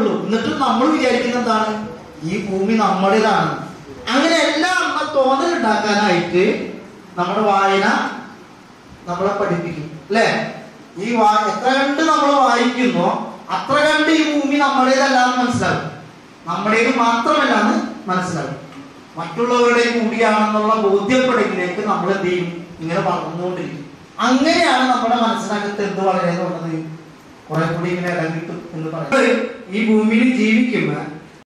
ഉള്ളൂ. എന്നിട്ട് നമ്മൾ വിചാരിക്കുന്ന എന്താണ്? ഈ ഭൂമി നമ്മുടേതാണ്. അങ്ങനെ എല്ലാം നമ്മൾ തോന്നലുണ്ടാക്കാനായിട്ട് നമ്മുടെ വായന നമ്മളെ പഠിപ്പിക്കും. അല്ലെ? ഈ വാ എത്ര കണ്ട് നമ്മൾ വായിക്കുന്നോ അത്ര കണ്ട് ഈ ഭൂമി നമ്മുടേതല്ല എന്ന് മനസ്സിലാകും. നമ്മുടേത് മാത്രമല്ല എന്ന് മനസ്സിലാവും മറ്റുള്ളവരുടെ കൂടിയാണെന്നുള്ള ബോധ്യപ്പെടലിലേക്ക് നമ്മൾ എന്ത് ചെയ്യും? ഇങ്ങനെ വളർന്നുകൊണ്ടിരിക്കും. അങ്ങനെയാണ് നമ്മുടെ മനസ്സിനകത്ത് എന്ത് വളരുന്നത് കുറെ കൂടി ഇങ്ങനെ ഇടം കിട്ടും എന്ന് പറയുന്നത്. ഈ ഭൂമിയിൽ ജീവിക്കുമ്പോൾ